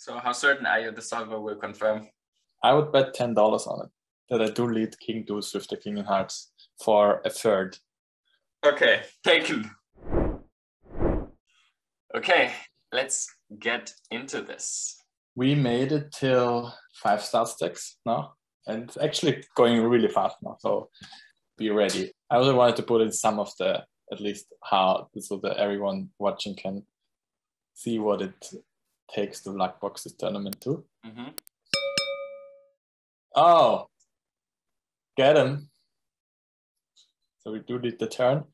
So how certain are you the solver will confirm? I would bet ten dollars on it that I do lead King Deuce with the King in Hearts for a third. Okay, taken. Okay, let's get into this. We made it till five star stacks now, and it's actually going really fast now. So be ready. I also wanted to put in some of the at least how so that everyone watching can see what it takes the black box this tournament too. Mm-hmm. Oh, get him. So we do need the turn.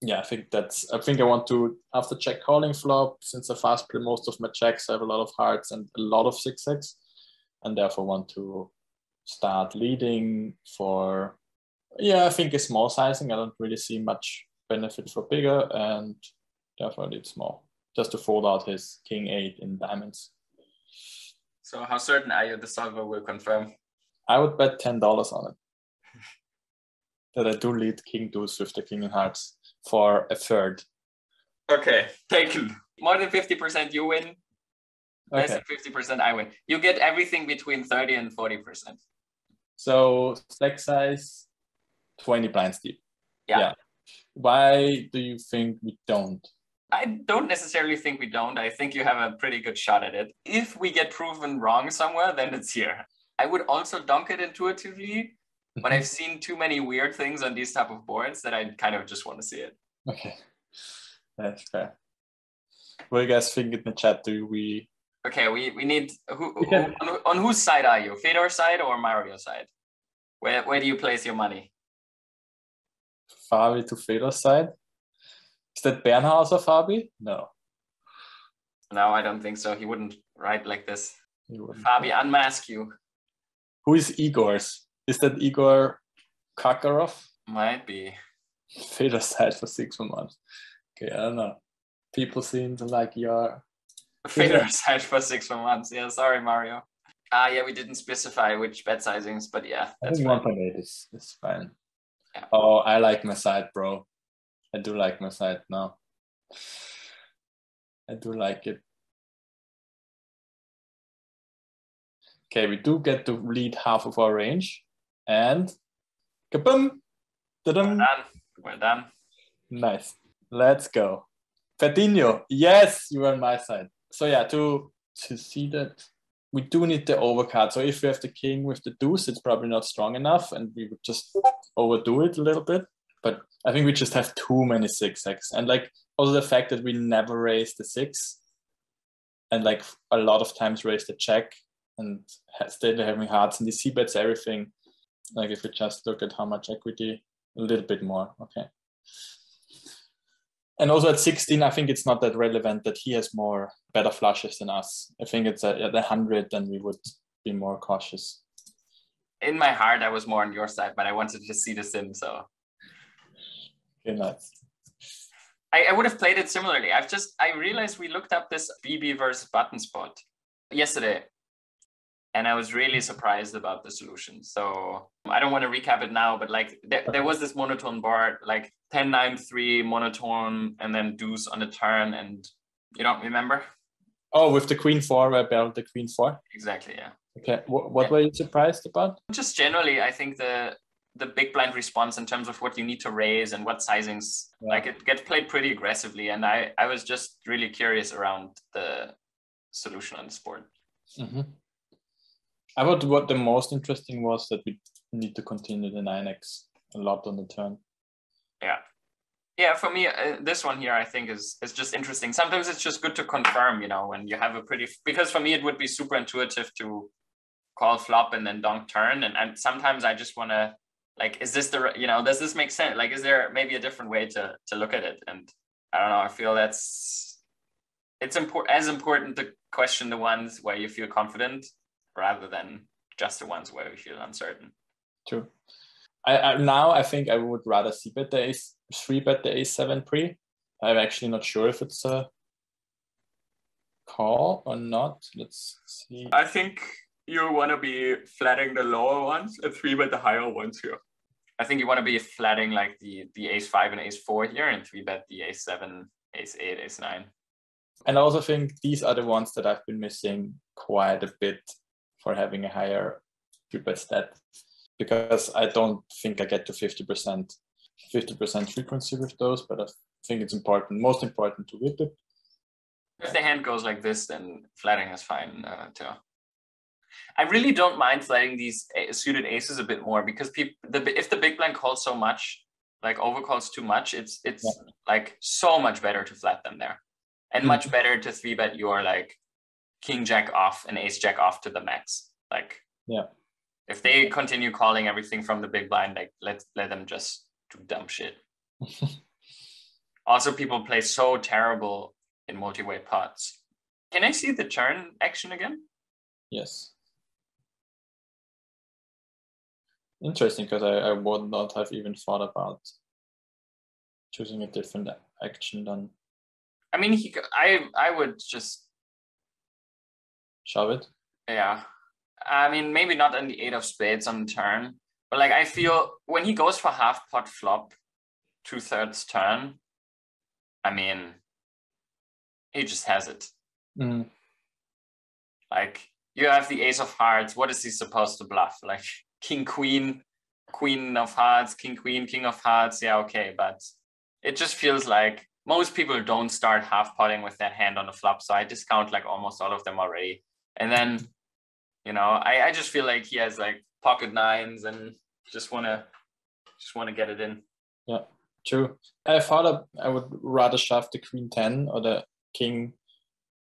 Yeah, I think that's. I think I want to after check calling flop since I fast play most of my checks. I have a lot of hearts and a lot of six six, and therefore want to start leading for. Yeah, I think a small sizing. I don't really see much benefit for bigger, and therefore I need small just to fold out his king eight in diamonds. So how certain are you the solver will confirm? I would bet ten dollars on it that I do lead King Deuce with the King in Hearts for a third. Okay, taken. More than fifty percent you win. Less Okay. than fifty percent I win. You get everything between thirty and forty percent. So stack size, twenty blinds deep. Yeah. Why do you think we don't? I don't necessarily think we don't. I think you have a pretty good shot at it. If we get proven wrong somewhere, then it's here. I would also donk it intuitively, but I've seen too many weird things on these type of boards that I kind of just want to see it. Okay, that's fair. What do you guys think in the chat? Do we? Okay, we, we need who, who on, on whose side are you? Fedor side or Mario side? Where where do you place your money? Fabi to Fedor's side? Is that Bernhauser Fabi? No. No, I don't think so. He wouldn't write like this. Fabi, unmask you. Who is Igor's? Is that Igor Kurganov? Might be. Fedor's side for six months. Okay, I don't know. People seem to like your. Fedor side for six months. Yeah, sorry, Mario. Ah, yeah, we didn't specify which bet sizings, but yeah, I that's think fine. 1.8 is, is fine. Yeah. Oh, I like my side, bro. I do like my side now. I do like it. Okay, we do get to lead half of our range. And kaboom! Ta-dum. done. Well done. Nice. Let's go. Fedinho, yes, you are on my side. So yeah, to to see that we do need the overcard. So if we have the king with the deuce, it's probably not strong enough, and we would just overdo it a little bit. But I think we just have too many six X, and like also the fact that we never raise the six, and like a lot of times raise the check, and still having hearts and the c bets everything. Like if we just look at how much equity, a little bit more. Okay. And also at 16, I think it's not that relevant that he has more better flushes than us. I think it's at, at 100, then we would be more cautious. In my heart, I was more on your side, but I wanted to see the sim, so Okay, nice. I, I would have played it similarly. I've just I realized we looked up this BB versus button spot yesterday, and I was really surprised about the solution. So I don't want to recap it now, but like there, there was this monotone bar, like 10 9 3 monotone, and then deuce on the turn, and you don't remember Oh, with the queen four, where I barreled the queen four. exactly, yeah. Okay, what, what Yeah. were you surprised about? Just generally, I think the the big blind response in terms of what you need to raise and what sizings Yeah. like it gets played pretty aggressively and i i was just really curious around the solution on this board Mm-hmm. I thought what the most interesting was that we need to continue the 9x a lot on the turn. yeah yeah for me uh, this one here i think is is just interesting sometimes it's just good to confirm you know when you have a pretty because for me it would be super intuitive to call flop and then donk turn and, and sometimes i just want to like is this the you know does this make sense like is there maybe a different way to to look at it and i don't know i feel that's it's important as important to question the ones where you feel confident rather than just the ones where you feel uncertain True. I, I now I think I would rather see bet the ace three bet the ace seven pre. I'm actually not sure if it's a call or not. Let's see. I think you want to be flatting the lower ones and three bet the higher ones here. I think you want to be flatting like the the ace five and ace four here and three bet the ace seven, ace eight, ace nine. And I also think these are the ones that I've been missing quite a bit for having a higher three bet stat because I don't think I get to 50% 50% frequency with those, but I think it's important, most important to whip it. If the hand goes like this, then flatting is fine uh, too. I really don't mind flatting these suited aces a bit more because people, the, if the big blind calls so much, like overcalls too much, it's it's yeah. like so much better to flat them there, and mm-hmm. much better to three bet your like king jack off and ace jack off to the max. Like yeah, if they continue calling everything from the big blind, like let let them just do dumb shit. also, people play so terrible in multi-way pots. Can I see the turn action again? Yes. Interesting, because I, I would not have even thought about choosing a different action than. I mean, he. I I would just shove it. Yeah, I mean, maybe not in the eight of spades on turn, but like I feel when he goes for half pot flop, two thirds turn, I mean, he just has it. Mm. Like you have the ace of hearts. What is he supposed to bluff? Like king queen, queen of hearts, king queen, king of hearts. Yeah, okay, but it just feels like most people don't start half potting with that hand on the flop. So I discount like almost all of them already. And then you know, I, I just feel like he has like pocket nines and just wanna just wanna get it in. Yeah, true. I thought I would rather shove the queen ten or the king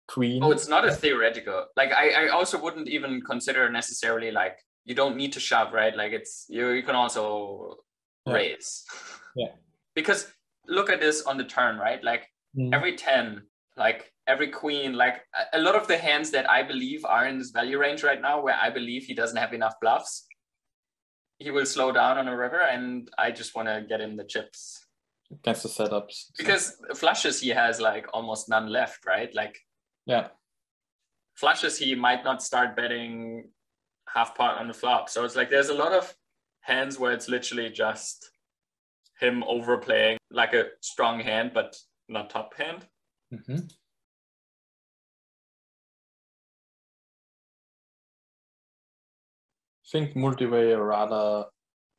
queen. Oh, it's not a theoretical. Like I, I also wouldn't even consider necessarily like you don't need to shove, right? Like it's you you can also yeah. raise. Yeah. because look at this on the turn, right? Like mm. every 10, like every queen, like a lot of the hands that I believe are in this value range right now, where I believe he doesn't have enough bluffs, he will slow down on a river, and I just want to get him the chips. Against the setups. Because flushes he has like almost none left, right? Like yeah. Flushes he might not start betting half pot on the flop. So it's like there's a lot of hands where it's literally just him overplaying like a strong hand, but not top hand. Mm-hmm. think multi-way a rather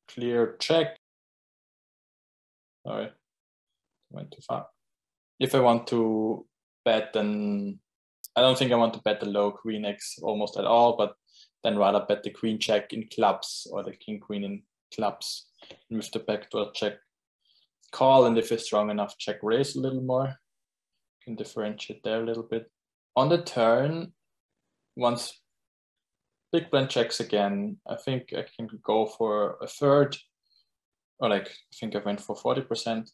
clear check. Sorry, went too far. If I want to bet, then I don't think I want to bet the low queen x almost at all, but then rather bet the queen jack in clubs or the king queen in clubs and with the backdoor check call and if it's strong enough check raise a little more can differentiate there a little bit on the turn once big blind checks again. I think I can go for a third, or like I think I went for 40%.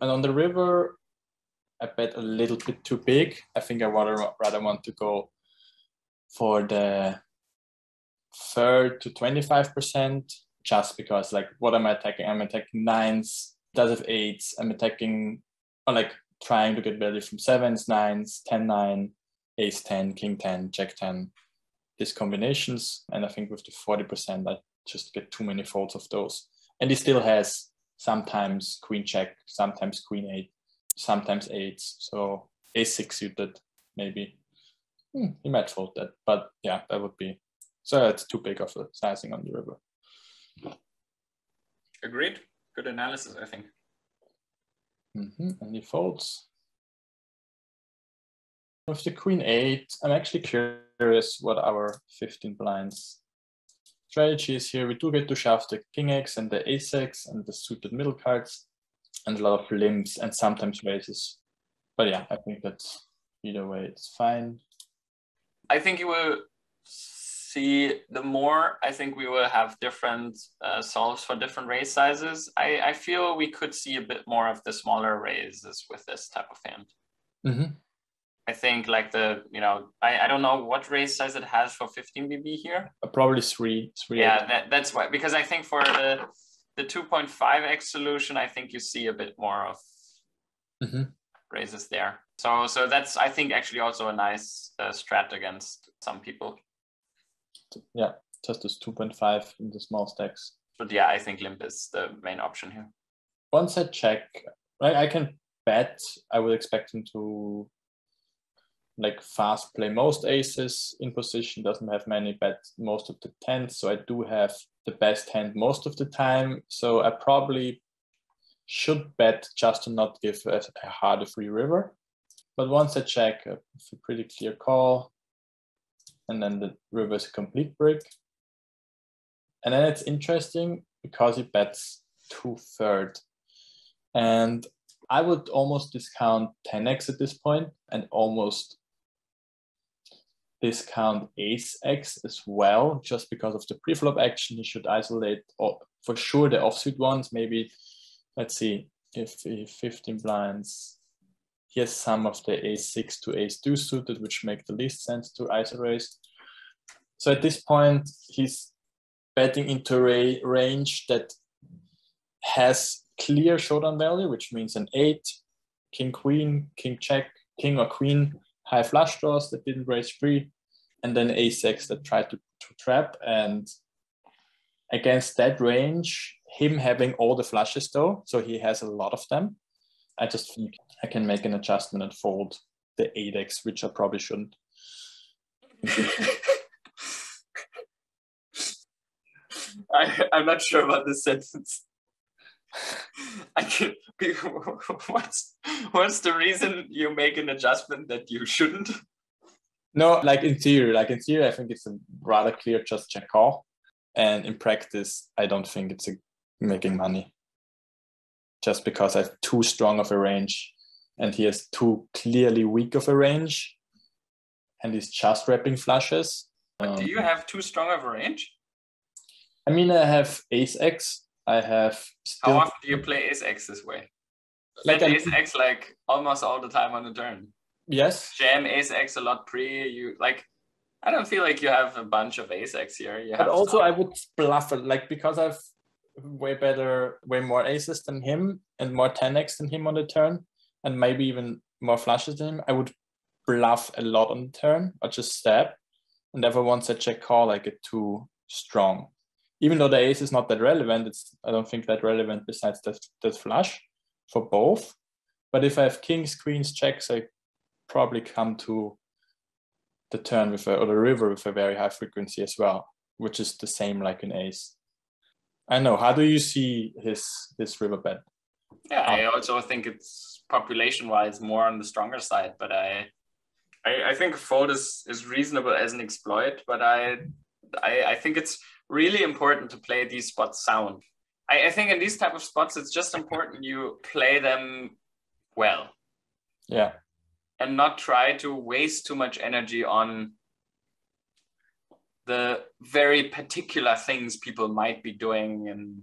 And on the river, I bet a little bit too big. I think I rather, rather want to go for the third to 25%, just because like what am I attacking? I'm attacking nines, does have eights, I'm attacking or like trying to get value from sevens, nines, 10, nine, ace 10, king 10, jack 10 these combinations. And I think with the 40%, I just get too many folds of those. And he still has sometimes queen jack, sometimes queen eight, sometimes eights. So a6 suited, maybe. Hmm, he might fold that. But yeah, that would be. So it's too big of a sizing on the river. Agreed. Good analysis, I think. Mm-hmm. And he folds. With the queen eight, I'm actually curious what our 15 blinds strategy is here. We do get to shove the king x and the ace x and the suited middle cards and a lot of limps and sometimes raises. But yeah, I think that's either way, it's fine. I think you will see the more I think we will have different uh, solves for different raise sizes. I, I feel we could see a bit more of the smaller raises with this type of hand. Mm-hmm. I think like the you know I, I don't know what raise size it has for 15 BB here. Uh, probably three three. Yeah, that, that's why because I think for the the 2.5x solution, I think you see a bit more of mm-hmm. raises there. So so that's I think actually also a nice uh, strat against some people. Yeah, just this 2.5 in the small stacks. But yeah, I think limp is the main option here. Once I check, I, I can bet I would expect him to like fast play most aces in position, doesn't have many bets most of the tens. So I do have the best hand most of the time. So I probably should bet just to not give a, a harder free river. But once I check, uh, it's a pretty clear call. And then the river is a complete brick. And then it's interesting because he bets two third. And I would almost discount 10x at this point and almost discount ace x as well, just because of the preflop action. He should isolate or for sure the offsuit ones. Maybe, let's see, if he 15 blinds, has some of the ace6 to ace2 suited, which make the least sense to isolate. So at this point, he's betting into a range that has clear showdown value, which means an eight, king, queen, king, jack, king or queen, high flush draws that didn't raise free, and then a6 that tried to, to trap. And against that range, him having all the flushes though, so he has a lot of them. I just think I can make an adjustment and fold the 8x, which I probably shouldn't. I, I'm not sure about this sentence. I can what's what's the reason you make an adjustment that you shouldn't? No, like in theory, like in theory, I think it's a rather clear just check call, and in practice, I don't think it's a, making money. Just because I have too strong of a range, and he has too clearly weak of a range, and he's just wrapping flushes. But um, do you have too strong of a range? I mean, I have Ace X. I have. How often do you play Ace X this way? Like Ace X like almost all the time on the turn. Yes. Jam Ace X a lot pre. You like. I don't feel like you have a bunch of Ace X here. You but also, I would bluff it, like because I've way better, way more aces than him, and more 10x than him on the turn, and maybe even more flushes than him. I would bluff a lot on the turn, or just stab, and never once I check call I get too strong even though the ace is not that relevant, it's I don't think that relevant besides that that flush for both. But if I have kings, queens, jacks, I probably come to the turn with a, or the river with a very high frequency as well, which is the same like an ace. I know. How do you see his his river bet? Yeah, I also think it's population wise more on the stronger side, but I I, I think fold is, is reasonable as an exploit, but I I, I think it's really important to play these spots sound. I, I think in these type of spots, it's just important you play them well. Yeah. And not try to waste too much energy on the very particular things people might be doing in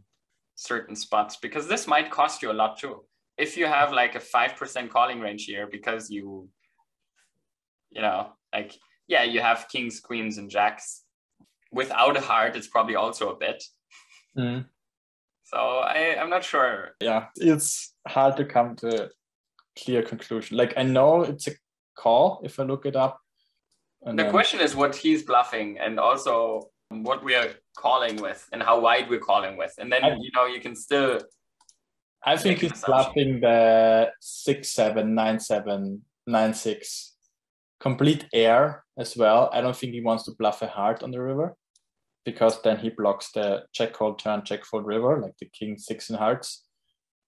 certain spots because this might cost you a lot too. If you have like a 5% calling range here because you, you know, like, yeah, you have kings, queens, and jacks without a heart, it's probably also a bet. Mm. So I, I'm not sure. Yeah, it's hard to come to a clear conclusion. Like I know it's a call if I look it up. the then... question is what he's bluffing and also what we are calling with and how wide we're calling with. And then I, you know you can still I think he's bluffing the six seven, nine seven, nine six complete air as well. I don't think he wants to bluff a heart on the river because then he blocks the check call turn check fold river like the king six in hearts.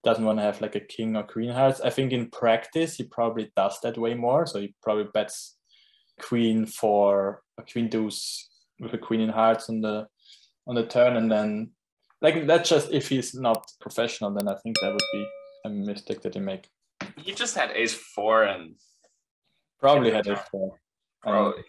Doesn't want to have like a king or queen hearts. I think in practice he probably does that way more. So he probably bets queen for a queen deuce with a queen in hearts on the on the turn and then like that's just if he's not professional then I think that would be a mistake that he make. He just had ace four and Probably had ace four. Probably.